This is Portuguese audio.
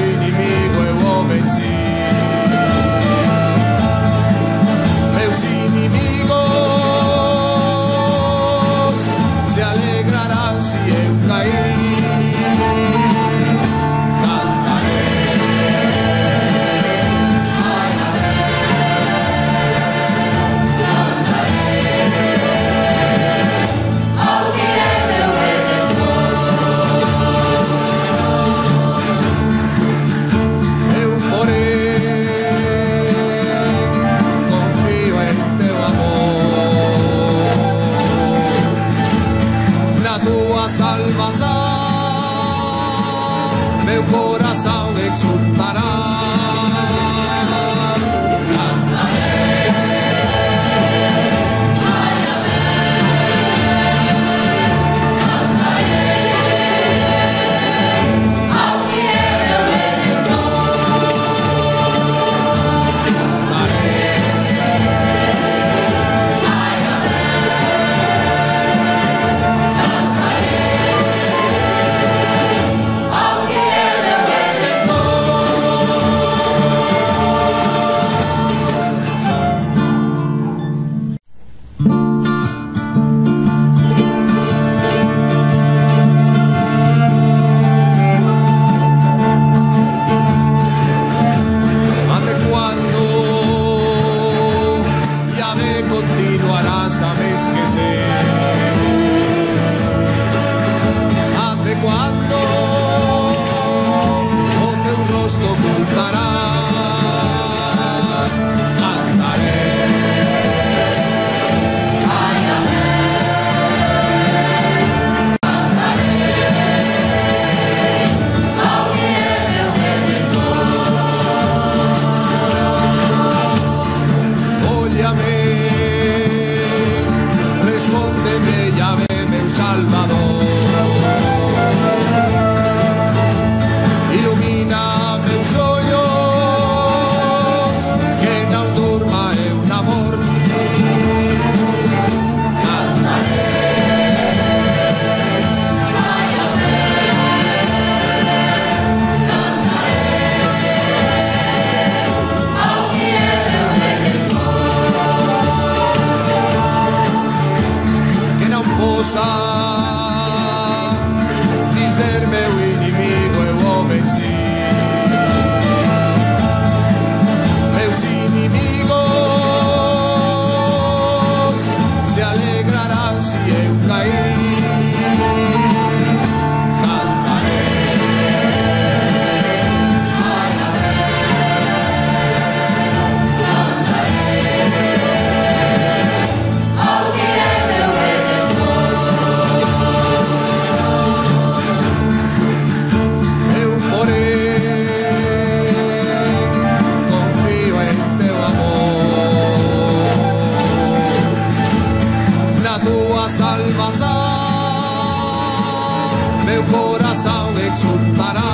inimigo eu venci. Meus inimigos se alegrarão se eu cair. salvação, meu coração exultará. Meus inimigos se alegrarão se eu cair. alma meu coração exultará.